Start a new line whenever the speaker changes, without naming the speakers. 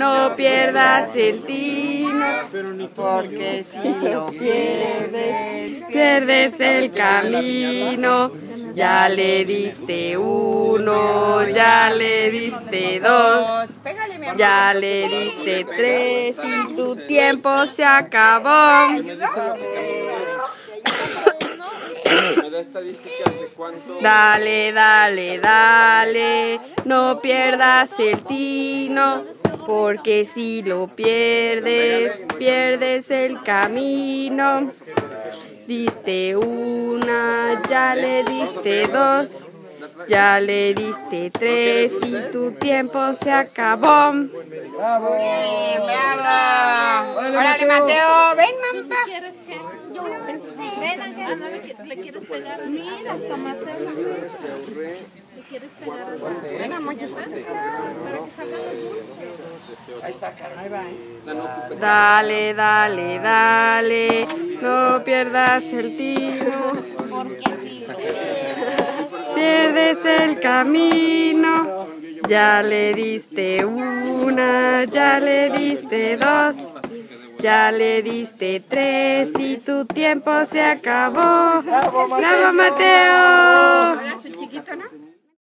no pierdas el tino, porque si lo pierdes, pierdes el camino. Ya le diste uno, ya le diste dos, ya le diste tres y tu tiempo se acabó. Dale, dale, dale, no pierdas el tino, porque si lo pierdes, pierdes el camino. Diste una, ya le diste dos, ya le diste tres y tu tiempo se acabó.
¡Bravo! ¡Bravo! ¡Órale, Mateo! ¡Ven, mamá!
que ven Ángela no le, quieres- le quieres pegar mira hasta Mateo le quieres pegar
Ven, amor, está.
Ahí está, Carmen.
Dale, dale, dale, no pierdas el tino, pierdes el camino. Ya le diste una, ya le diste dos, ya le diste tres y tu tiempo se acabó. ¡Bravo, Mateo!